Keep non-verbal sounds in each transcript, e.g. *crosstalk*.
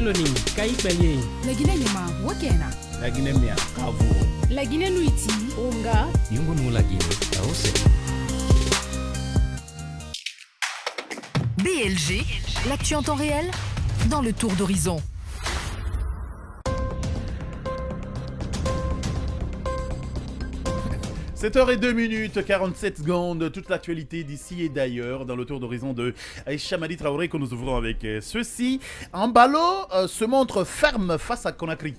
Loni, Kayi Pelye. Laguinée Nyama, Wakena. Laguinée Mia, Kavo. Laguinée Nuiti, Onga. Yungu nou Laguinée, Aose. BLG, l'actu en temps réel, dans le tour d'horizon. – 7h02 minutes, 47 secondes, toute l'actualité d'ici et d'ailleurs dans le tour d'horizon de Aïcha Madi Traoré que nous ouvrons avec euh, ceci. Ambalo euh, se montre ferme face à Conakry.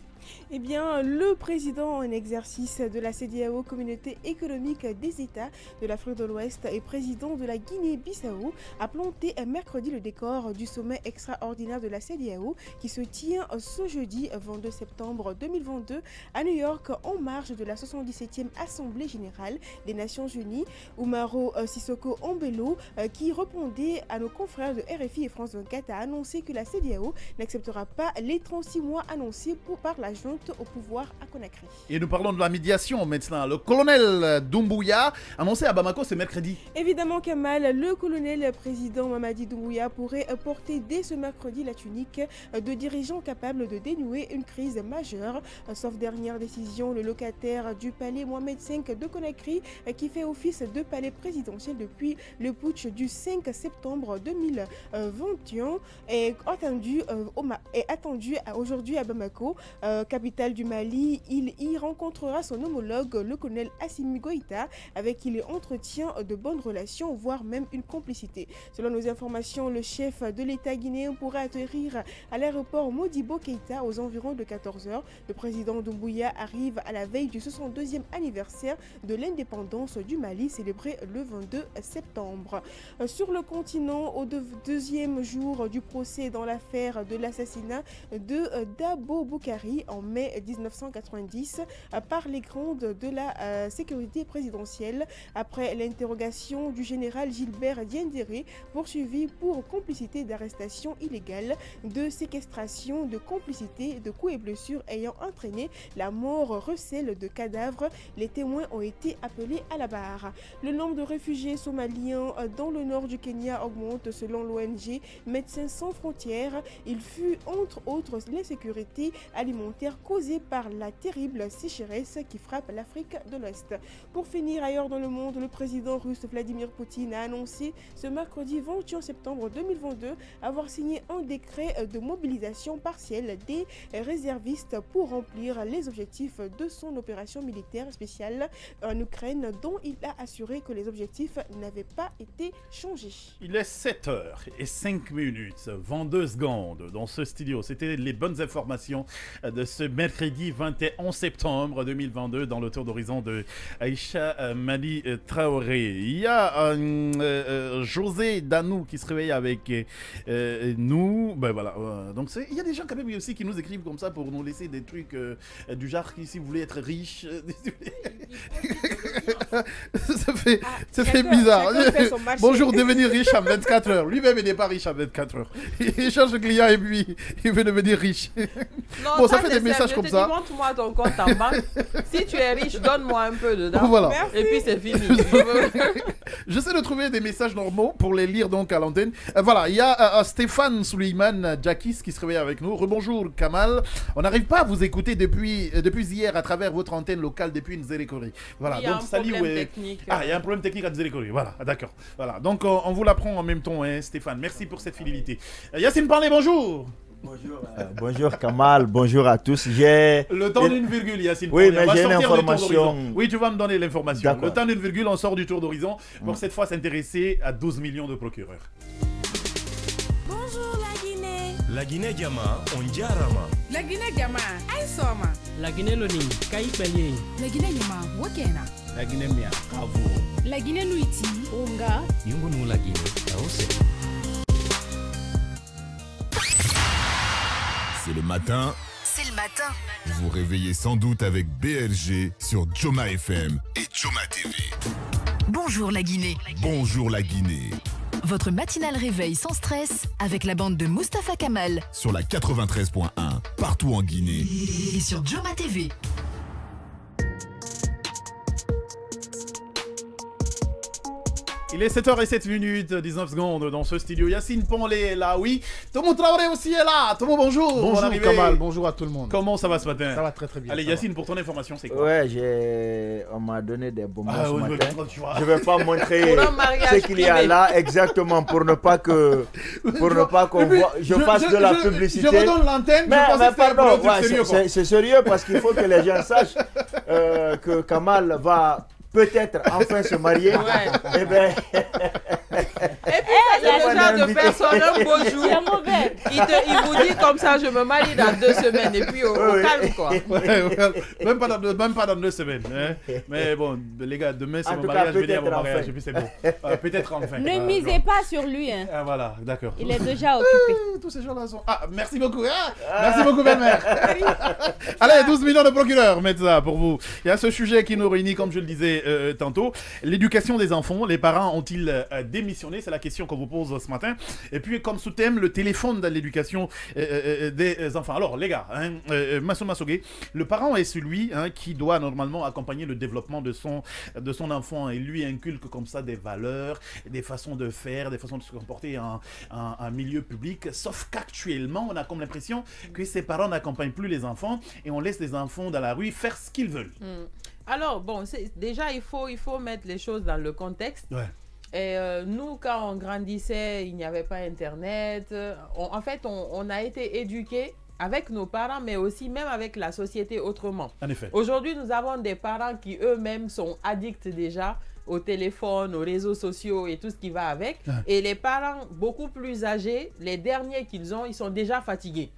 Eh bien, le président en exercice de la CDAO, Communauté économique des États de l'Afrique de l'Ouest et président de la Guinée-Bissau, a planté mercredi le décor du sommet extraordinaire de la CDAO qui se tient ce jeudi 22 septembre 2022 à New York en marge de la 77e Assemblée générale des Nations Unies. Oumaro Sissoko Ombelo, euh, qui répondait à nos confrères de RFI et France 24, a annoncé que la CDAO n'acceptera pas les 36 mois annoncés par la au pouvoir à Conakry. Et nous parlons de la médiation maintenant. Le colonel Doumbouya annoncé à Bamako ce mercredi. Évidemment, Kamal, le colonel président Mamadi Doumbouya pourrait porter dès ce mercredi la tunique de dirigeants capables de dénouer une crise majeure. Sauf dernière décision, le locataire du palais Mohamed V de Conakry, qui fait office de palais présidentiel depuis le putsch du 5 septembre 2021, est attendu, euh, est attendu aujourd'hui à Bamako, euh, capitale du Mali. Il y rencontrera son homologue, le colonel Assimi Goïta, avec qui il entretient de bonnes relations, voire même une complicité. Selon nos informations, le chef de l'État guinéen pourrait atterrir à l'aéroport Modibo Keïta aux environs de 14h. Le président Doumbouya arrive à la veille du 62e anniversaire de l'indépendance du Mali, célébré le 22 septembre. Sur le continent, au deuxième jour du procès dans l'affaire de l'assassinat de Dabo Boukari en mai 1990 par les grandes de la euh, sécurité présidentielle après l'interrogation du général Gilbert Diendéré poursuivi pour complicité d'arrestation illégale, de séquestration, de complicité, de coups et blessures ayant entraîné la mort recèle de cadavres. Les témoins ont été appelés à la barre. Le nombre de réfugiés somaliens dans le nord du Kenya augmente selon l'ONG Médecins sans frontières. Il fut entre autres l'insécurité alimentaire causée par la terrible sécheresse qui frappe l'Afrique de l'Ouest. Pour finir ailleurs dans le monde, le président russe Vladimir Poutine a annoncé ce mercredi 21 septembre 2022 avoir signé un décret de mobilisation partielle des réservistes pour remplir les objectifs de son opération militaire spéciale en Ukraine dont il a assuré que les objectifs n'avaient pas été changés. Il est 7h et 5 minutes, 22 secondes dans ce studio. C'était les bonnes informations de ce mercredi 21 septembre 2022 dans le tour d'horizon de Aïcha euh, Mali euh, Traoré. Il y a euh, euh, José Danou qui se réveille avec euh, nous. Ben voilà. donc il y a des gens quand même aussi qui nous écrivent comme ça pour nous laisser des trucs euh, du genre qui si vous voulez être riche. *laughs* ça fait, ça fait bizarre. fait. *laughs* Bonjour, devenir riche en 24 heures. Lui-même il n'est pas riche en 24 heures. *laughs* Il change de client et puis il veut devenir riche. Non, Bon, ça fait des messages Je comme te ça. montre-moi ton compte en banque. *laughs* si tu es riche, donne-moi un peu dedans. Voilà. Merci. Et puis c'est fini. *laughs* J'essaie de trouver des messages normaux pour les lire donc à l'antenne. Euh, voilà, il y a euh, euh, Stéphane Suleiman Jakis qui se réveille avec nous. Rebonjour Kamal. On n'arrive pas à vous écouter depuis, euh, depuis hier à travers votre antenne locale depuis Nzérékori. Voilà, Il y a donc un salut. problème ouais. technique. Ah, il y a un problème technique à Nzérékori. Voilà, d'accord. Voilà, donc on vous l'apprend en même temps, hein, Stéphane. Merci pour cette fidélité. Euh, Yacine Parlé, bonjour. Bonjour, euh, bonjour Kamal, bonjour à tous. J'ai Le temps d'une virgule, Yacine. Oui, mais On va j'ai une sortir du tour information. d'horizon. Oui, tu vas me donner l'information. Le temps d'une virgule, on sort du tour d'horizon pour Mm. cette fois s'intéresser à 12 millions de procureurs. Bonjour la Guinée. La Guinée Diama, on jarama. Laguinée Gama, ay soma. Laguinée Loni, Kayi Pelye. Laguinée Nyama, Wakena. La Guinée Mia, bravo. Laguinée Nuiti, Onga. Yungu nou Laguinée, Aose. C'est le matin, C'est le matin. vous vous réveillez sans doute avec BLG sur Joma FM et Joma TV. Bonjour la Guinée. Bonjour la Guinée Votre matinale réveil sans stress avec la bande de Mustapha Kamal sur la 93.1 partout en Guinée. et sur Joma TV. Il est 7h07 minutes, 19 secondes dans ce studio. Yacine Ponlé est là, oui. Tomo Traoré aussi est là. Tomo, bonjour. Bonjour. Kamal, bonjour à tout le monde. Comment ça va ce matin? Ça va très très bien. Allez, va. Yacine, pour ton information, c'est quoi? Ouais, j'ai... on m'a donné des bonbons Ah, ce ouais, matin. vois. Je vais pas montrer ce qu'il y a là exactement pour ne pas que pour ne pas qu'on voit je, fasse je- de la je- publicité. Je redonne l'antenne, mais, je mais un pardon, ouais, c'est sérieux parce qu'il faut que les gens sachent euh, que Kamal va peut-être enfin se marier. Ouais. Eh ben, Et puis, c'est le genre de personne, un beau *laughs* jour. Il, te- il vous dit comme ça, je me marie dans deux semaines. Et puis, au, au Oui. calme, quoi. *laughs* Ouais, ouais, même, pas dans deux, même pas dans deux semaines. hein. Mais bon, les gars, demain c'est mon mariage, venez à mon peut-être mariage, enfin. et puis c'est bon. Euh, peut-être enfin. Ne misez non. pas sur lui, hein. Ah, voilà, d'accord. il est déjà occupé. *laughs* Tous ces gens-là sont. Ah, merci beaucoup. Ah, merci beaucoup, belle-mère. Allez, 12 millions de procureurs, mettez ça pour vous. Il y a ce sujet qui nous réunit, comme je le disais euh, tantôt. L'éducation des enfants. Les parents ont-ils euh, démissionné? C'est la question qu'on vous pose ce matin. Et puis, comme sous-thème, le téléphone dans l'éducation euh, euh, des enfants. Alors, les gars, hein, euh, Massogué, le parent est celui hein, qui doit normalement accompagner le développement de son, de son enfant et lui inculque comme ça des valeurs, des façons de faire, des façons de se comporter en, en- en milieu public. Sauf qu'actuellement, on a comme l'impression que ces parents n'accompagnent plus les enfants et on laisse les enfants dans la rue faire ce qu'ils veulent. Hmm. Alors, bon, déjà, il faut, il faut mettre les choses dans le contexte. Ouais. Et euh, nous, quand on grandissait, il n'y avait pas Internet. On- en fait, on, on a été éduqués avec nos parents, mais aussi même avec la société autrement. En effet. Aujourd'hui, nous avons des parents qui eux-mêmes sont addicts déjà au téléphone, aux réseaux sociaux et tout ce qui va avec. Ouais. Et les parents beaucoup plus âgés, les derniers qu'ils ont, ils sont déjà fatigués.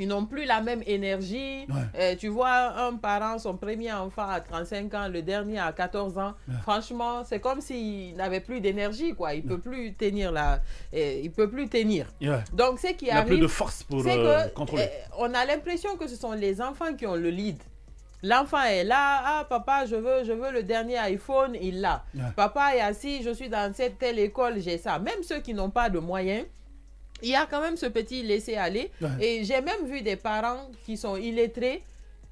Ils n'ont plus la même énergie. Ouais. Euh, tu vois, un parent, son premier enfant à 35 ans, le dernier à 14 ans. Franchement, c'est comme s'il n'avait plus d'énergie, quoi. Il peut plus tenir la... euh, il peut plus tenir. Donc, ce qui Il n'a arrive... plus de force pour euh, que contrôler. euh, on a l'impression que ce sont les enfants qui ont le lead. L'enfant est là, ah papa, je veux, je veux le dernier iPhone, il l'a. Papa est assis, je suis dans cette telle école, j'ai ça. Même ceux qui n'ont pas de moyens, il y a quand même ce petit laisser aller. Ouais. Et j'ai même vu des parents qui sont illettrés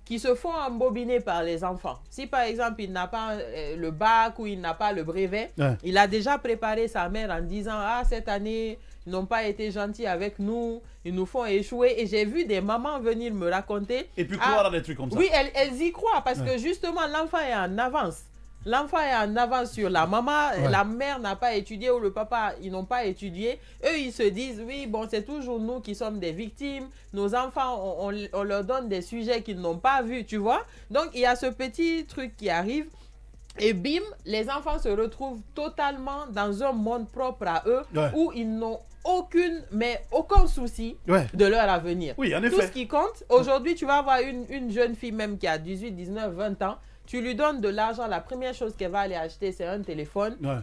qui se font embobiner par les enfants. Si par exemple il n'a pas euh, le bac ou il n'a pas le brevet, Ouais. il a déjà préparé sa mère en disant Ah, cette année, ils n'ont pas été gentils avec nous, ils nous font échouer. Et j'ai vu des mamans venir me raconter. Et puis Ah, croire à des trucs comme ça. Oui, elles, elles y croient parce Ouais. que justement, l'enfant est en avance. L'enfant est en avance sur la maman, Ouais. la mère n'a pas étudié ou le papa, ils n'ont pas étudié. Eux, ils se disent, oui, bon, c'est toujours nous qui sommes des victimes. Nos enfants, on, on- on leur donne des sujets qu'ils n'ont pas vus, tu vois. Donc, il y a ce petit truc qui arrive. Et bim, les enfants se retrouvent totalement dans un monde propre à eux Ouais. où ils n'ont aucune, mais aucun souci Ouais. de leur avenir. Oui, en Tout effet. ce qui compte, aujourd'hui, tu vas avoir une, une jeune fille même qui a 18, 19, 20 ans. Tu lui donnes de l'argent, la première chose qu'elle va aller acheter, c'est un téléphone. Ouais.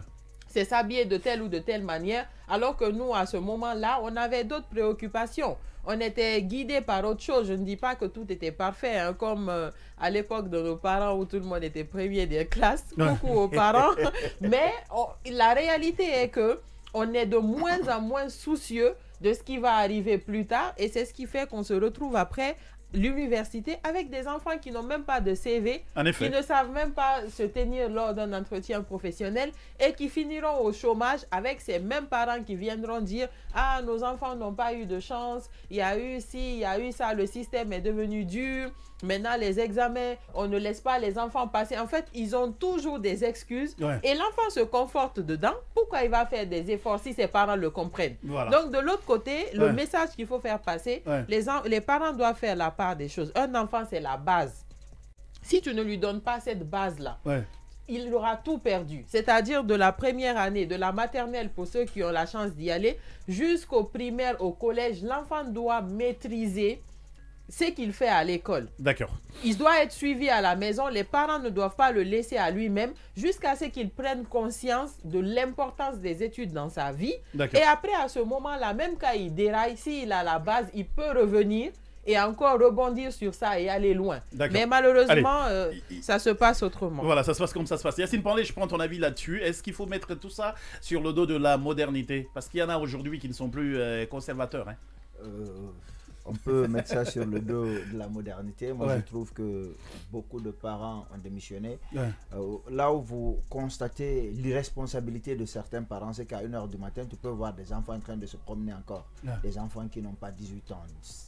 C'est s'habiller de telle ou de telle manière. Alors que nous, à ce moment-là, on avait d'autres préoccupations. On était guidés par autre chose. Je ne dis pas que tout était parfait, hein, comme euh, à l'époque de nos parents où tout le monde était premier des classes. Coucou aux parents. *laughs* Mais on- la réalité est que on est de moins en moins soucieux de ce qui va arriver plus tard. Et c'est ce qui fait qu'on se retrouve après l'université avec des enfants qui n'ont même pas de CV, En qui ne savent même pas se tenir lors d'un entretien professionnel et qui finiront au chômage avec ces mêmes parents qui viendront dire Ah, nos enfants n'ont pas eu de chance, il y a eu ci, il y a eu ça, le système est devenu dur. Maintenant, les examens, on ne laisse pas les enfants passer. En fait, ils ont toujours des excuses Ouais. et l'enfant se conforte dedans. Pourquoi il va faire des efforts si ses parents le comprennent? Voilà. Donc, de l'autre côté, le Ouais. message qu'il faut faire passer, Ouais. les, les parents doivent faire la part des choses. Un enfant, c'est la base. Si tu ne lui donnes pas cette base-là, Ouais. il aura tout perdu. C'est-à-dire de la première année, de la maternelle pour ceux qui ont la chance d'y aller, jusqu'au primaire, au collège, l'enfant doit maîtriser ce qu'il fait à l'école. D'accord. Il doit être suivi à la maison. Les parents ne doivent pas le laisser à lui-même jusqu'à ce qu'il prenne conscience de l'importance des études dans sa vie. D'accord. Et après, à ce moment-là, même quand il déraille, s'il a la base, il peut revenir et encore rebondir sur ça et aller loin. Mais malheureusement, euh, ça se passe autrement. Voilà, ça se passe comme ça se passe. Yacine Panlé, je prends ton avis là-dessus. Est-ce qu'il faut mettre tout ça sur le dos de la modernité? Parce qu'il y en a aujourd'hui qui ne sont plus euh, conservateurs. hein. Euh, on peut *laughs* mettre ça sur le dos de la modernité. Moi, Ouais. je trouve que beaucoup de parents ont démissionné. Ouais. Euh, là où vous constatez l'irresponsabilité de certains parents, c'est qu'à 1h du matin, tu peux voir des enfants en train de se promener encore. Ouais. Des enfants qui n'ont pas 18 ans,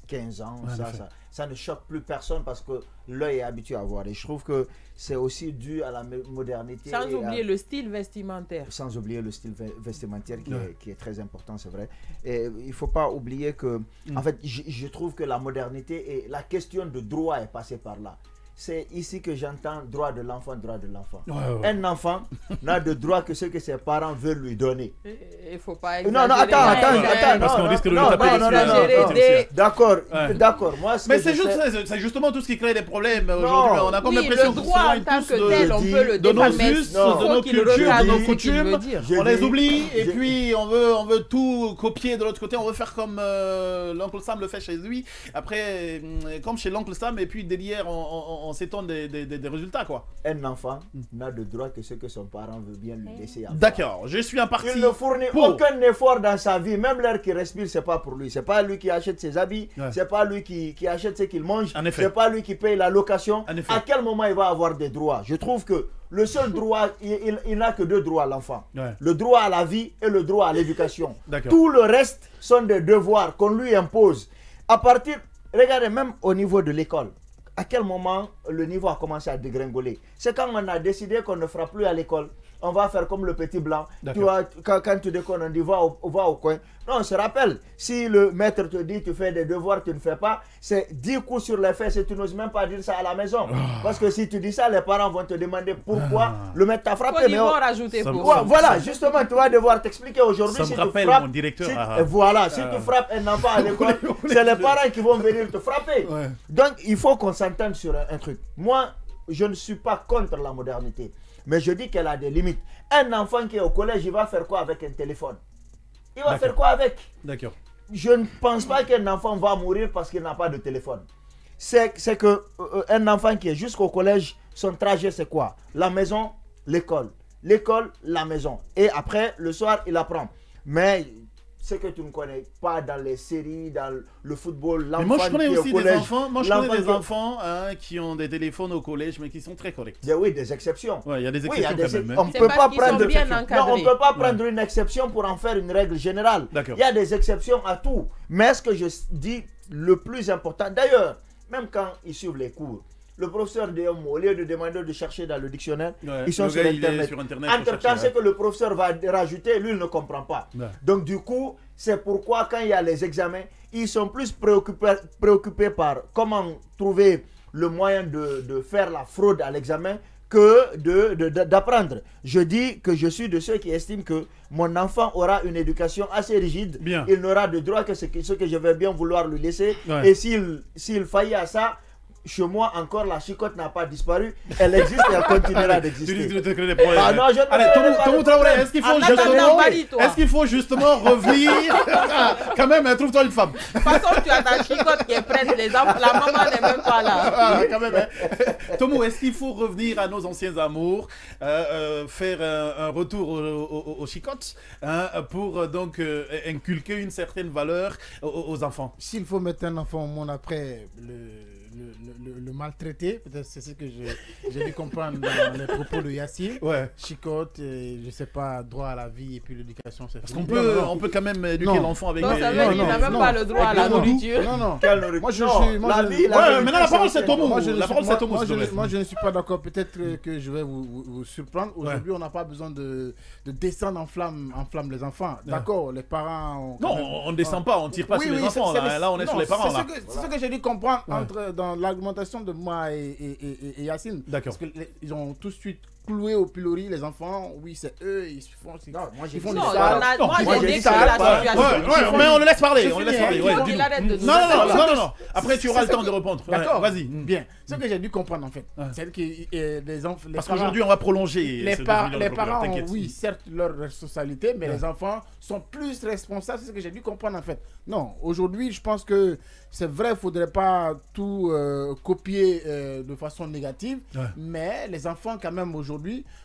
15 ans. Ça, ça, ça ne choque plus personne parce que l'œil est habitué à voir. Et je trouve que c'est aussi dû à la mo- modernité. Sans à- oublier le style vestimentaire. sans oublier le style ve- vestimentaire qui, Ouais. est, qui est très important, c'est vrai. Et il ne faut pas oublier que, Mm. en fait, je, je trouve que la modernité et la question de droit est passée par là. C'est ici que j'entends droit de l'enfant, droit de l'enfant. Ouais, ouais. Un enfant *laughs* n'a de droit que ce que ses parents veulent lui donner. Il ne faut pas Non, non, exagérer. attends, attends, Ouais, attends. Parce non, qu'on risque de non, le non, taper non, dessus, non, non, exagérer non. D'accord, Ouais. d'accord. Moi, ce Mais que c'est juste, justement tout ce qui crée des problèmes Non. aujourd'hui. On a comme Oui, l'impression qu'on droit en tant que de- tel, on peut le de nos us, de nos cultures, de nos coutumes. on les oublie et puis on veut, on veut tout copier de l'autre côté. On veut faire comme euh, l'oncle Sam le fait chez lui. Après, hum, comme chez l'oncle Sam, et puis derrière, on, on- on s'étonne des, des- des- des résultats, quoi. un enfant n'a de droit que ce que son parent veut bien lui laisser avoir. D'accord, je suis un parti. Il ne fournit pour. aucun effort dans sa vie, même l'air qu'il respire, c'est pas pour lui. C'est pas lui qui achète ses habits, Ouais. c'est pas lui qui, qui achète ce qu'il mange, c'est pas lui qui paye la location. En effet. À quel moment il va avoir des droits? Je trouve que le seul *laughs* droit, il, il- il n'a que deux droits, l'enfant. Ouais. Le droit à la vie et le droit à l'éducation. Tout le reste sont des devoirs qu'on lui impose. À partir, regardez, même au niveau de l'école, à quel moment le niveau a commencé à dégringoler? C'est quand on a décidé qu'on ne fera plus à l'école. On va faire comme le petit blanc. Tu vois, quand, quand tu déconnes, on dit va au, va au coin. Non, on se rappelle. Si le maître te dit tu fais des devoirs, tu ne fais pas, c'est 10 coups sur les fesses et tu n'oses même pas dire ça à la maison. Ah. Parce que si tu dis ça, les parents vont te demander pourquoi le maître t'a frappé. Faut- Ils Mais vont on- rajouter pour Ouais, ça- voilà, justement, tu vas devoir t'expliquer aujourd'hui. Ça me si tu rappelle frappes- mon directeur, si- ah, ah. voilà, si Ah. tu frappes un enfant à *laughs* l'école, c'est les parents qui vont venir te frapper. Ouais. Donc, il faut qu'on s'entende sur un, un truc. Moi, je ne suis pas contre la modernité, mais je dis qu'elle a des limites. Un enfant qui est au collège, il va faire quoi avec un téléphone? Il va faire quoi avec? D'accord. je ne pense pas qu'un enfant va mourir parce qu'il n'a pas de téléphone. C'est que euh, un enfant qui est jusqu'au collège, son trajet c'est quoi? La maison, l'école. L'école, la maison. Et après, le soir, il apprend. Mais ce que tu ne connais pas dans les séries, dans le football, Mais l'enfant moi, je connais aussi des enfants. Moi, je connais des qui enfants hein, qui ont des téléphones au collège, mais qui sont très corrects. Des- oui, des exceptions. Ouais, il y a des Oui, il y a exceptions des- quand même. on hein. ne C'est peut pas prendre non, on peut pas prendre une exception pour en faire une règle générale. Il y a des exceptions à tout. Mais ce que je dis le plus important, d'ailleurs, même quand ils suivent les cours, le professeur de au lieu de demander de chercher dans le dictionnaire, Ouais, ils sont le sur gars, Internet. sur Internet pour Entre temps, chercher, ce que le professeur va rajouter, lui, il ne comprend pas. Ouais. Donc, du coup, c'est pourquoi quand il y a les examens, ils sont plus préoccupés, préoccupés par comment trouver le moyen de, de faire la fraude à l'examen que de- de- de- d'apprendre. Je dis que je suis de ceux qui estiment que mon enfant aura une éducation assez rigide. Bien. Il n'aura de droit que ce que, ce que je vais bien vouloir lui laisser. Ouais. Et s'il faillit à ça, chez moi encore la chicotte n'a pas disparu. Elle existe et elle continuera Tu d'exister. dis que tu des problèmes. Ah non, je ne Allez, Tomou- pas Tomou de Traoré, problème. est-ce qu'il faut justement, est-ce qu'il faut justement revenir *laughs* Quand même, hein, trouve-toi une femme. De toute façon, tu as ta chicotte qui est prête, les enfants, la maman n'est même pas là. Ah, quand même, hein. Tomou, est-ce qu'il faut revenir à nos anciens amours, euh, euh, faire un, un retour au- au- au- aux chicottes, hein, pour euh, donc euh, inculquer une certaine valeur aux, aux enfants? S'il faut mettre un enfant au monde après le, le, le- le maltraiter, peut-être c'est ce que j'ai dû comprendre dans les propos de Yassine. Ouais. Chicotte, et, je sais pas, droit à la vie et puis l'éducation, c'est Parce qu'on peut, Non, non. on peut quand même éduquer Non. l'enfant avec Donc des... ça veut non, dire qu'il n'a non, même pas non. le droit à la nourriture. Non, non. Quelle nourriture Moi, je Non, suis- moi, la je- vie, la Ouais, maintenant, la parole, c'est je ne La suis- parole, c'est Tomou, moi, je ne- plaît. moi, je ne suis pas d'accord. Peut-être euh, que je vais vous, vous- vous surprendre. Aujourd'hui, on n'a pas besoin de, de descendre en flamme, en flamme les enfants. D'accord, les parents. Non, même- on ne descend pas, on tire pas sur les enfants. Là, on est non, sur les parents. C'est Là. ce que, c'est ce que j'ai dû comprendre Ouais. entre, dans l'argumentation de moi et, et, et- et Yacine. D'accord. Parce qu'ils ont tout de suite cloué au pilori les enfants. Oui, c'est eux, ils font, ils Non, moi, j'ai ils font Non, Non, moi j'ai décrit dit ça, la situation. Ouais, ouais, mais on le laisse parler, on le laisse parler. ouais, Non, non, non, non, non, non. Après, tu auras le temps de répondre. Ouais, D'accord. Vas-y. Bien. Ce que j'ai dû comprendre en fait, c'est que euh, les enfants. les Parce parents- qu'aujourd'hui, on va prolonger. les, parents oui, certes, leur responsabilité, mais Ouais. les enfants sont plus responsables. C'est ce que j'ai dû comprendre en fait. Non, aujourd'hui, je pense que c'est vrai, il ne faudrait pas tout euh, copier euh, de façon négative, mais les enfants, quand même, aujourd'hui,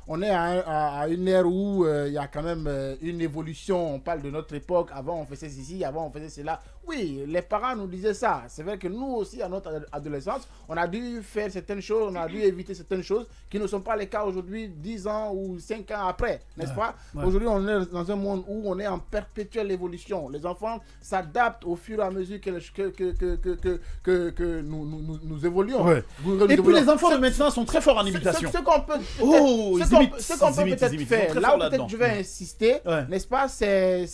on est à, un- à- à une ère où euh, il y a quand même euh, une évolution. On parle de notre époque. Avant, on faisait ceci, avant, on faisait cela. Oui, les parents nous disaient ça. C'est vrai que nous aussi, à notre ad- adolescence, on a dû faire certaines choses, on a dû éviter certaines choses qui ne sont pas les cas aujourd'hui, 10 ans ou 5 ans après, n'est-ce pas? ouais. Aujourd'hui, on est dans un monde où on est en perpétuelle évolution. Les enfants s'adaptent au fur et à mesure que, que, que, que, que, que, que- que nous, nous, nous, nous évoluons. Ouais. Nous- nous Et puis évoluons. les enfants de médecins sont très forts en imitation. Ce, ce qu'on peut Oh, peut-être- ils ce qu'on- peut imitent, peut-être faire, là où peut-être je vais insister, n'est-ce pas, c'est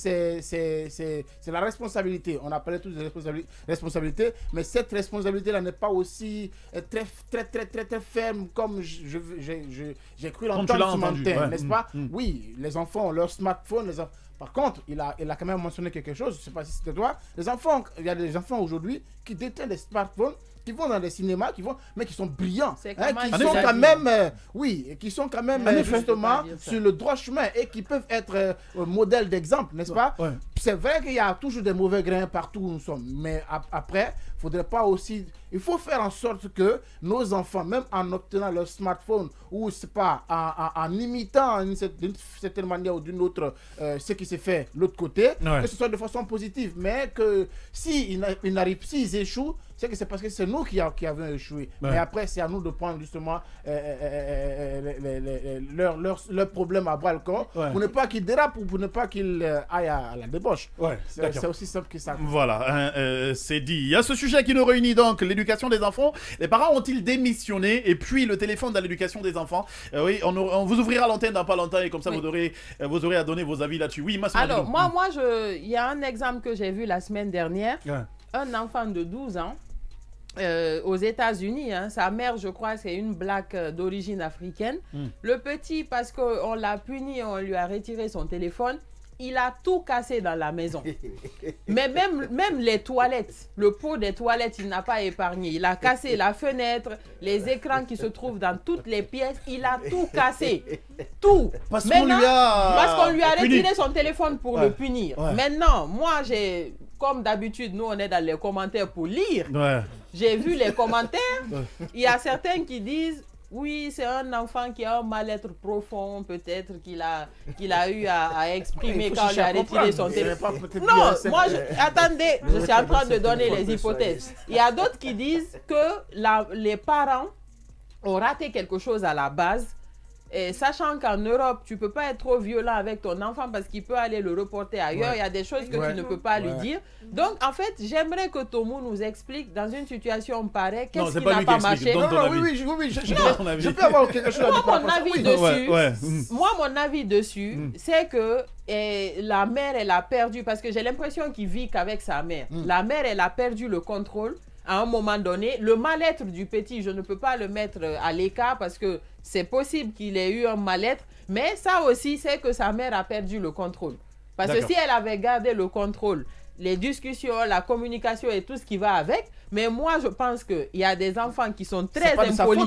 la responsabilité. On appelait tous des responsabili- responsabilités, mais cette responsabilité-là n'est pas aussi euh, très, très, très, très, très ferme comme je- je- j'ai cru l'entendre ce matin, ouais. n'est-ce Mm, pas? Mm. Oui, les enfants ont leur smartphone, les en- Par contre, il a, il a quand même mentionné quelque chose, je ne sais pas si c'était toi. Les enfants, il y a des enfants aujourd'hui qui détiennent des smartphones, qui vont dans des cinémas, qui vont, mais qui sont brillants, hein, qui sont quand même, euh, oui, qui sont quand même euh, justement sur le droit chemin et qui peuvent être euh, modèle d'exemple, n'est-ce pas? Ouais. C'est vrai qu'il y a toujours des mauvais grains partout où nous sommes, mais ap- après, il faudrait pas aussi. Il faut faire en sorte que nos enfants, même en obtenant leur smartphone ou c'est pas en, en- en imitant d'une cer- d'une certaine manière ou d'une autre euh, ce qui s'est fait de l'autre côté, Ouais. que ce soit de façon positive, mais que si ils n'a- ils n'arrivent, s'ils échouent, c'est que c'est parce que c'est nous qui, a- qui avons échoué. Ouais. Mais après, c'est à nous de prendre justement euh, euh, leurs leurs- leurs problèmes à bras le corps Ouais. pour ne pas qu'ils dérapent ou pour ne pas qu'ils aillent à, à la Ouais, C'est aussi simple que ça. Voilà, hein, euh, c'est dit. Il y a ce sujet qui nous réunit donc, l'éducation des enfants. Les parents ont-ils démissionné? Et puis le téléphone dans l'éducation des enfants. Euh, oui, on, on vous ouvrira l'antenne dans pas longtemps et comme ça Oui. vous, aurez, euh, vous aurez à donner vos avis là-dessus. Oui, Massimo Alors, moi, moi, je, il y a un exemple que j'ai vu la semaine dernière. Ouais. Un enfant de 12 ans euh, aux États-Unis, hein, sa mère, je crois, c'est une black euh, d'origine africaine. Mm. Le petit, parce qu'on l'a puni, on lui a retiré son téléphone. Il a tout cassé dans la maison. Mais même, même les toilettes, le pot des toilettes, il n'a pas épargné. Il a cassé la fenêtre, les écrans qui se trouvent dans toutes les pièces. Il a tout cassé. Tout. Parce qu'on lui a. parce qu'on lui a puni. retiré son téléphone pour Ouais. le punir. Ouais. Maintenant, moi, j'ai, comme d'habitude, nous, on est dans les commentaires pour lire. Ouais. J'ai vu les commentaires. Il y a certains qui disent oui, c'est un enfant qui a un mal-être profond, peut-être qu'il a, qu'il a eu à, à *laughs* exprimer Il quand chercher a retiré son Il téléphone. Non, moi, je, attendez, *laughs* je suis en train de donner les hypothèses. Il y a d'autres qui disent que la- les parents ont raté quelque chose à la base. Et sachant qu'en Europe, tu peux pas être trop violent avec ton enfant parce qu'il peut aller le reporter ailleurs. Ouais. Il y a des choses que Ouais. tu ne peux pas lui Ouais. dire. Donc, en fait, j'aimerais que Tomo nous explique dans une situation pareille, Non, qu'est-ce qui pas n'a lui pas qui explique. marché? Non, non, avis. oui, oui, oui, oui, je, je, avis. je peux avoir quelque chose à dire mon avis Oui. dessus, Ouais, ouais. Mm. moi, mon avis dessus, c'est que eh, la mère, elle a perdu, parce que j'ai l'impression qu'il vit qu'avec sa mère. La mère, elle a perdu le contrôle à un moment donné. Le mal-être du petit, je ne peux pas le mettre euh, à l'écart parce que c'est possible qu'il ait eu un mal-être, mais ça aussi, c'est que sa mère a perdu le contrôle. Parce que si elle avait gardé le contrôle, les discussions, la communication et tout ce qui va avec, mais moi, je pense qu'il y a des enfants qui sont très impolis.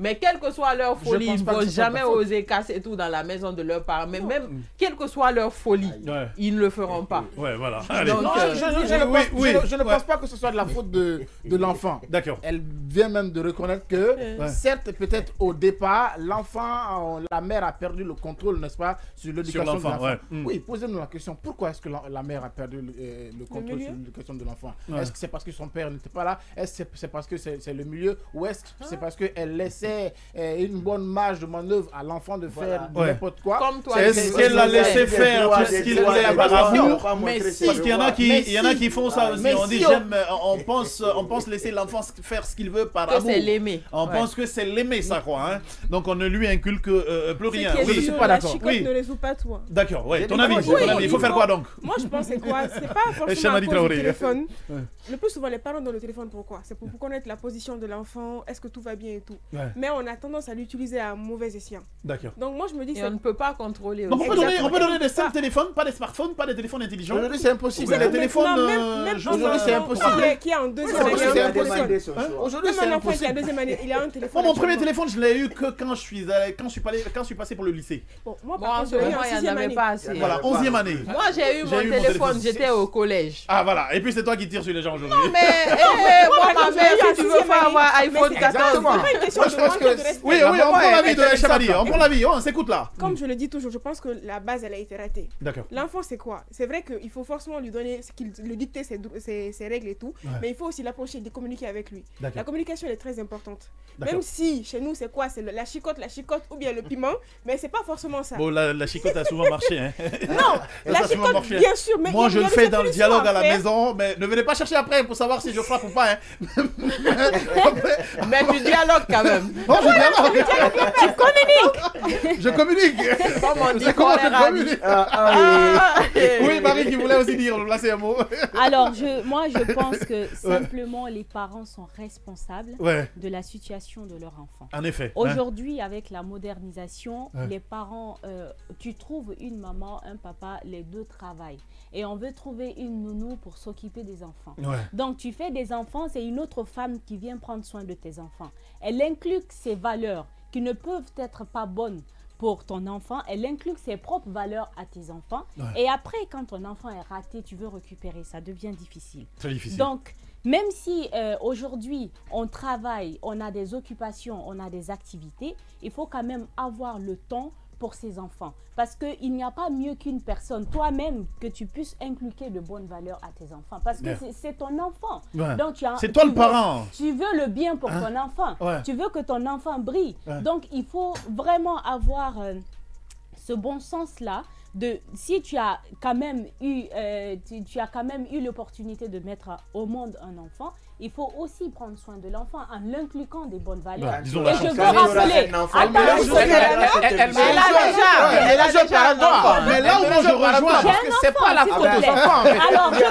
Hein. Mais quelle que soit leur folie, ils ne vont jamais oser casser tout dans la maison de leurs parents. Mais même, quelle que soit leur folie, Ouais. ils ne le feront pas. Ouais, voilà. Allez. Donc, Non, euh, je, je- je oui, ne pense, oui, je oui. ne- je ne Ouais. pense pas que ce soit de la faute de, de l'enfant. D'accord. Elle vient même de reconnaître que, Ouais. certes, peut-être au départ, l'enfant, euh, la mère a perdu le contrôle, n'est-ce pas, sur l'éducation de l'enfant. Mm. Oui, posez-nous la question, pourquoi est-ce que la, la mère a perdu le, euh, le contrôle milieu sur l'éducation de l'enfant? Ouais. Est-ce que c'est parce que son père n'était pas là? Est-ce que c'est- parce que c'est c'est le milieu? Ou est-ce que c'est parce qu'elle laissait euh, une bonne marge de manœuvre à l'enfant de faire n'importe quoi toi, c'est- qu'elle l'a c'est- laissé faire tout ce qu'il voulait par amour Mais si, Parce qu'il y en a qui, il y en a qui font ça aussi. Mais on si dit on- j'aime, euh, on pense, on pense laisser l'enfant faire ce qu'il veut par que amour. c'est l'aimer. On Ouais. pense que c'est l'aimer, ça quoi. Hein. Donc on ne lui inculque euh, plus rien. Oui, je suis pas d'accord. Oui. ne résout pas tout. hein. D'accord, ouais. Ton avis, ton. Il faut faire quoi donc? Moi, je pense c'est quoi? *laughs* C'est pas forcément à cause du téléphone. Le plus souvent, les parents donnent le téléphone pourquoi? C'est pour connaître la position de l'enfant, est-ce que tout va bien et tout. Mais on a tendance à l'utiliser à mauvais escient. D'accord. Donc moi, je me dis, on ne peut pas contrôler. Donc on peut, aussi. donner, on peut Exactement. donner des simples téléphones, pas des smartphones, pas des téléphones intelligents. Aujourd'hui, c'est impossible. Les téléphones, même, euh, aujourd'hui, c'est impossible. qui a en deuxième c'est année, impossible, c'est. Aujourd'hui, c'est qui a impossible. deuxième année, il a un téléphone. Moi, mon premier téléphone, je l'ai eu que quand je suis, allé- quand je suis, passé, quand je suis passé pour le lycée. Bon, moi, par en contre, il n'y en sixième avait année. pas assez. Voilà, 11e année. Moi, j'ai eu mon téléphone, j'étais au collège. Ah voilà, et puis c'est toi qui tires sur les gens aujourd'hui. Mais, *laughs* eh, eh, moi, ma mère, si tu veux pas avoir iPhone c'est 14, exactement. C'est pas une question Moi, je de que-. Oui, La oui, on prend est l'avis de là. On prend l'avis. On s'écoute là. Comme je le dis toujours, je pense que la base, elle a été ratée. D'accord. L'enfant, c'est quoi? C'est vrai qu'il faut forcément lui donner, ce qu'il lui dicter ses, ses- ses règles et tout, Ouais. mais il faut aussi l'approcher, de communiquer avec lui. La communication, elle est très importante. Même si chez nous, c'est quoi? C'est le- la chicotte, la chicotte ou bien le piment, mais c'est pas forcément ça. Bon, la, la chicotte a souvent marché. Hein. *laughs* Non, *laughs* Ça, la ça a souvent chicotte, marché. bien sûr, mais Moi, il je le fais dans le dialogue à la maison, mais ne venez pas chercher après pour savoir si je frappe ou pas. Hein. *laughs* Mais tu dialogues quand même. Bon, je dialogue. tu communiques. Je communique. C'est comment je communique Ah, ah, oui. Ah, Oui, Marie qui voulait aussi dire, là c'est un mot. Alors, je, moi, je *laughs* pense que simplement les parents sont responsables Ouais, de la situation de leur enfant. en effet. hein. Aujourd'hui, avec la modernisation, Ouais. les parents, euh, tu trouves une maman, un papa, les deux travaillent. Et on veut trouver une nounou pour s'occuper des enfants. Ouais. Donc, tu fais des enfants, c'est une autre femme qui vient prendre soin de tes enfants. Elle inclut ses valeurs qui ne peuvent être pas bonnes pour ton enfant. Elle inclut ses propres valeurs à tes enfants. Ouais. Et après, quand ton enfant est raté, tu veux récupérer. Ça devient difficile. Très difficile. Donc, même si euh, aujourd'hui on travaille, on a des occupations, on a des activités, il faut quand même avoir le temps pour ses enfants. Parce qu'il n'y a pas mieux qu'une personne, toi-même, que tu puisses inculquer de bonnes valeurs à tes enfants. Parce que c'est- ton enfant. Ouais. Donc, tu as- C'est toi tu le veux- parent. Tu veux le bien pour Hein? ton enfant. Ouais. Tu veux que ton enfant brille. Ouais. Donc, il faut vraiment avoir euh, ce bon sens-là de si tu as quand même eu euh, tu, tu as quand même eu l'opportunité de mettre au monde un enfant il faut aussi prendre soin de l'enfant en l'inculquant des bonnes valeurs Ouais, disons et la je veux rappeler enfant, elle- elle- Mais elle a déjà, Ouais, elle elle a est jeune déjà par un rapport. enfant. Mais là où moi je rejoins. Parce que c'est pas la enfant, faute plaît. enfants, alors je Bien,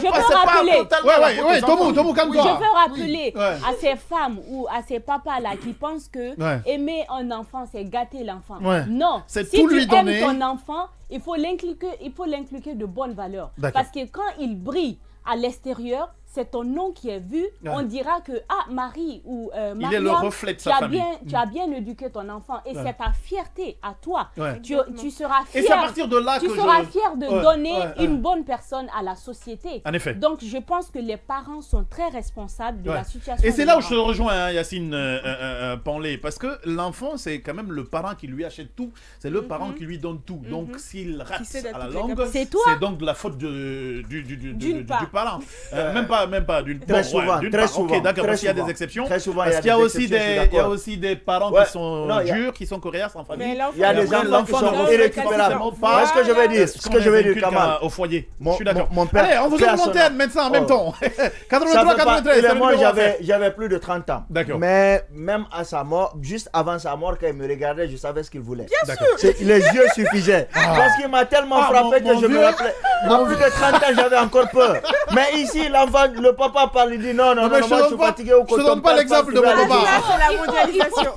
veux, rappeler totalement Ouais, la ouais, faute ouais, des Tomo, enfants. Tomo, je calme-toi. veux rappeler à ces femmes ou à ces papas-là qui pensent que aimer un enfant, c'est gâter l'enfant. Non, C'est si tout tu lui aimes donner. ton enfant, il faut l'inculquer, il faut l'inculquer de bonnes valeurs. Parce que quand il brille à l'extérieur, c'est ton nom qui est vu. Ouais. On dira que ah Marie ou euh, Il est le reflet de tu sa as famille. bien, tu as bien éduqué ton enfant et Ouais. c'est ta fierté à toi. Ouais. Tu, tu seras Et fier. c'est à partir de là tu que seras je. fier de Ouais, donner ouais, ouais. une bonne personne à la société. En effet. Donc, je pense que les parents sont très responsables de Ouais. la situation. Et c'est là où je te rejoins, hein, Yacine euh, euh, euh, Panlé, parce que l'enfant, c'est quand même le parent qui lui achète tout, c'est le parent qui lui donne tout. Donc, s'il rate à la langue. C'est toi. c'est donc de la faute de- du, du, du, du- D'une du- part. du parent. *laughs* Euh, même pas, même pas d'une Très bon, ouais, souvent, d'une très part. souvent, Ok, d'accord, très parce qu'il y a souvent. des exceptions. Très souvent, il y parce a qu'il y a des aussi exceptions, je suis des, il y a d'accord. aussi des parents Ouais. qui sont Non, il y a- durs, qui sont coriaces en famille. Mais l'enfant, Il y a des enfants qui l'enfant sont ne irrécupérables. forcément Moi, pas ce que je vais dire, ce qu'on que je vais dire, inculque Kamal. à- au foyer. Mon- je suis d'accord. mon- mon père- Allez, on vous ouvre son l'antenne maintenant en même Oh. temps. *laughs* Ça fait 83, pas- 93, il est c'est le mort, numéro à j'avais, j'avais plus de 30 ans. D'accord. Mais même à sa mort, juste avant sa mort, quand il me regardait, je savais ce qu'il voulait. D'accord. C'est- les yeux suffisaient. Parce qu'il m'a tellement Ah, frappé mon- que mon je me vieux. rappelais. À plus de 30 ans, j'avais encore peur. Mais ici, l'enfant, le papa parle, il dit non, non, Non, non, mais non, je moi suis pas- fatigué au je te donne pas l'exemple de mon papa. La mondialisation.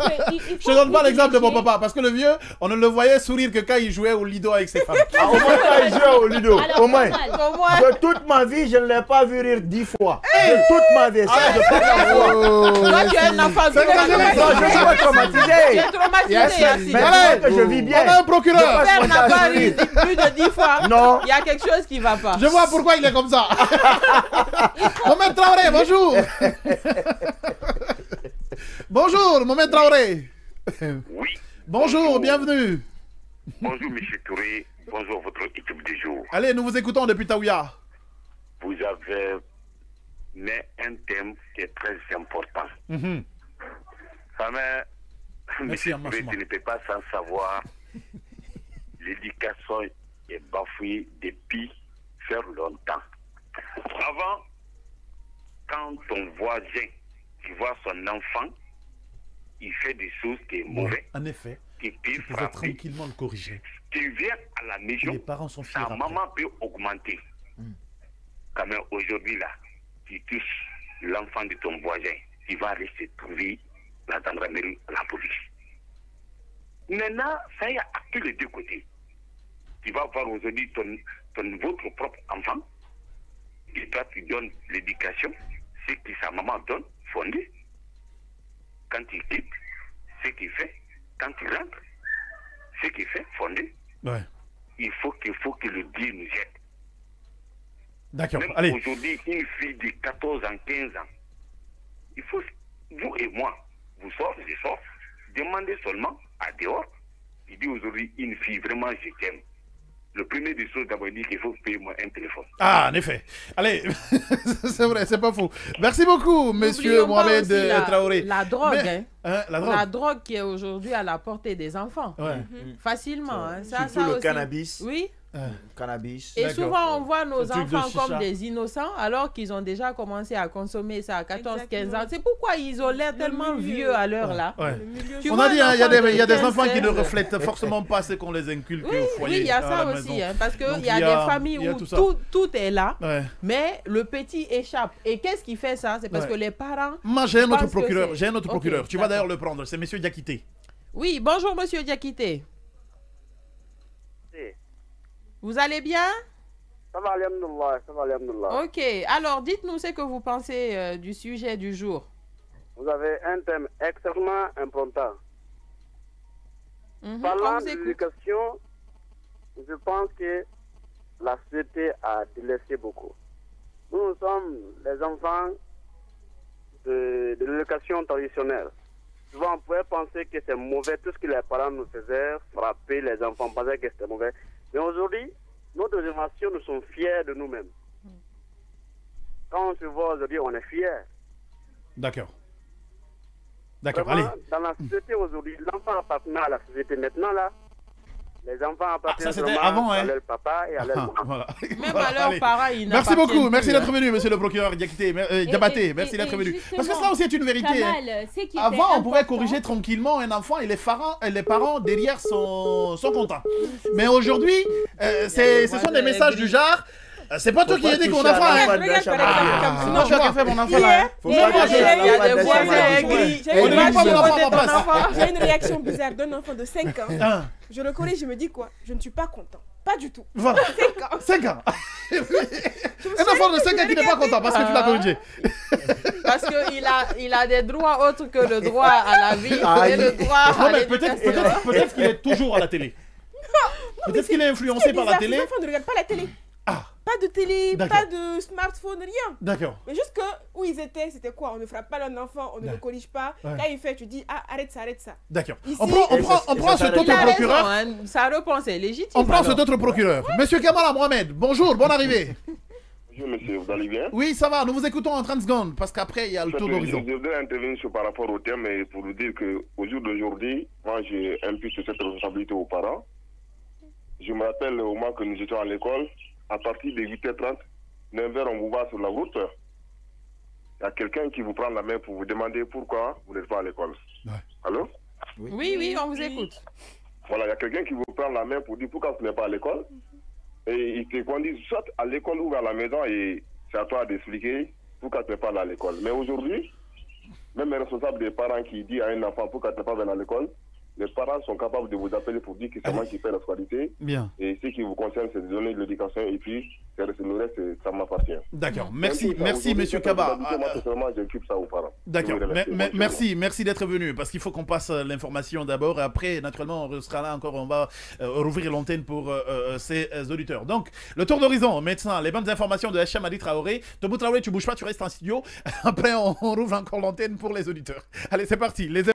Je te donne pas l'exemple de mon papa parce que le vieux, on ne le voyait sourire que quand il jouait au lido avec ses femmes. Ah, au moins, quand il joue au Ludo, Alors, au moins. De toute ma vie, je ne l'ai pas vu rire dix fois. De toute ma vie. Ça, je peux pas toi, tu es un enfant je suis pas traumatisé. Mais que je vis bien. On a un procureur. Je Père n'a pas ri plus de 10 fois. Non. Il y a quelque chose qui va pas. Je vois pourquoi il est comme ça. *laughs* Mohamed Traoré, bonjour. bonjour, Mohamed Traoré. Oui, Bonjour, bienvenue. bonjour M. Touré, bonjour votre équipe du jour. Allez, nous vous écoutons depuis Taouya. Vous avez mis un thème qui est très important. Mhm. Ça me... Merci, M. Amma Touré, tu ne peux pas sans savoir. L'éducation est bafouée depuis faire longtemps. Avant, quand ton voisin, tu vois son enfant, il fait des choses qui sont mauvaises, En effet, qui peut tu frapper. tranquillement le corriger. Tu viens à la maison, Les parents sont après. maman peut augmenter. Quand même, aujourd'hui, là, tu touches l'enfant de ton voisin, tu vas rester trouver la gendarmerie, la police. Maintenant, ça y est à tous les deux côtés. Tu vas voir aujourd'hui ton, ton, votre propre enfant, et toi, tu donnes l'éducation, ce que sa maman donne, fondé. Quand il quitte, ce qu'il fait, quand il rentre, ce qu'il fait, fondé Ouais. il faut qu'il faut que le Dieu nous aide. D'accord, allez. aujourd'hui, une fille de 14 ans, 15 ans, il faut, vous et moi, vous sort, je sors. Demandez seulement à dehors. Il dit aujourd'hui, une fille, vraiment, je t'aime. Le premier des choses, d'abord, il dit qu'il faut payer moi un téléphone. Ah, en effet. Allez, *laughs* c'est vrai, c'est pas faux. Merci beaucoup, monsieur Mohamed la, Traoré. La drogue, Mais- hein. Hein, la drogue. La drogue qui est aujourd'hui à la portée des enfants. Ouais. Mhm. Facilement. hein. Ça, Surtout ça le aussi. cannabis. Oui. Cannabis. Et souvent, on voit nos enfants comme des innocents alors qu'ils ont déjà commencé à consommer ça à 14-15 ans. C'est pourquoi ils ont l'air tellement vieux à l'heure là. Ouais. On vois a dit, hein, il y a des, il y a des 15, enfants qui ne 16. reflètent forcément pas ce qu'on les inculque Oui, au foyer. oui, il y a ça aussi, hein, parce qu'il Donc, y a des familles y où tout tout, tout est là, Ouais. mais le petit échappe. Et qu'est-ce qui fait ça? C'est parce Ouais. que les parents. Moi, j'ai un autre procureur. J'ai un autre procureur. Tu vas d'ailleurs le prendre. C'est monsieur Diakité. Oui, bonjour Monsieur Diakité. Vous allez bien? Ça va, alhamdoulilah, ça va, alhamdoulilah. Ok, alors dites-nous ce que vous pensez euh, du sujet du jour. Vous avez un thème extrêmement important. Mhm, Parlant de l'éducation, je pense que la société a délaissé beaucoup. Nous, nous sommes les enfants de, de l'éducation traditionnelle. Souvent, on pourrait penser que c'est mauvais tout ce que les parents nous faisaient, frapper les enfants, pensait que c'était mauvais. Mais aujourd'hui, notre génération, nous sommes fiers de nous-mêmes. Quand on se voit aujourd'hui, on est fiers. D'accord. D'accord, allez. Dans la société aujourd'hui, l'enfant appartenant à la société maintenant, là, les enfants appartiennent Ah, ça, c'était vraiment avant, à hein. leur papa et à leur Ah, maman. voilà. Même Voilà, à leurs parents, ils Merci beaucoup, merci d'être venu, monsieur le procureur Diakité. Euh, Diabaté, et- merci d'être venu. Parce que ça aussi est une vérité. hein. Avant, on pouvait corriger tranquillement un enfant et les parents, et les parents derrière sont, sont contents. Mais aujourd'hui, euh, ce sont des messages du genre. Euh, C'est pas toi qui as dit qu'on a l'enfant hein. Ah, C'est Non, pas toi qui as fait mon enfant là. Faut pas moi ai-. On J'ai ne une met pas mon réaction enfant place. enfant. J'ai une réaction bizarre d'un enfant de 5 ans. Ah. Je le connais, je me dis quoi? Je ne suis pas content. Pas du tout. Voilà. 5 ans. 5 ans. *laughs* Un enfant de 5 ans qui n'est pas content parce que tu l'as corrigé. *laughs* Parce qu'il a, il a des droits autres que le droit à la vie Ah, et le droit Non, à mais peut-être peut-être- peut-être qu'il est toujours à la télé. Peut-être qu'il est influencé par la télé. Les enfants ne regardent pas la télé. Ah. Pas de télé, pas de smartphone, rien. D'accord. Mais juste que où ils étaient, c'était quoi? On ne frappe pas un enfant, on ne le corrige pas. Ouais. Quand il fait, tu dis ah arrête ça, arrête ça. D'accord. On prend, on prend, ça- on prend ça cet autre procureur. raison, hein. Sa réponse est légitime. On prend cet autre procureur. Monsieur Kamala Mohamed, bonjour, bonne arrivée. Bonjour monsieur, vous allez bien? Oui, ça va, nous vous écoutons en 30 secondes parce qu'après il y a le tour d'horizon. Je voudrais intervenir sur, par rapport au thème et pour vous dire qu'au jour d'aujourd'hui, moi j'ai impute cette responsabilité aux parents. Je me rappelle au moment que nous étions à l'école, à partir de 8h30, 9h on vous voit sur la route. Il y a quelqu'un qui vous prend la main pour vous demander pourquoi vous n'êtes pas à l'école. Allô? Oui, oui, on vous écoute. Voilà, il y a quelqu'un qui vous prend la main pour dire pourquoi vous n'êtes pas à l'école. Et il te conduit soit à l'école ou à la maison et c'est à toi d'expliquer pourquoi tu n'es pas allé à l'école. Mais aujourd'hui, même un responsable des parents qui dit à un enfant pourquoi tu n'es pas venu à l'école, les parents sont capables de vous appeler pour dire que c'est moi qui fais la scolarité. Bien. Et ce qui vous concerne, c'est de donner de l'éducation et puis c'est le reste, ça m'appartient. D'accord. Merci, merci Monsieur Kaba. Moi, personnellement, j'occupe ça aux parents. D'accord. Merci, merci d'être venu parce qu'il faut qu'on passe euh, l'information d'abord et après, naturellement, on sera là encore. On va euh, rouvrir l'antenne pour euh, ces auditeurs. Donc, le tour d'horizon maintenant, les bonnes informations de Hachem Ali Traoré. Tobo Traoré, tu bouges pas, tu restes en studio. *laughs* Après, on, on rouvre encore l'antenne pour les auditeurs. Allez, c'est parti. Les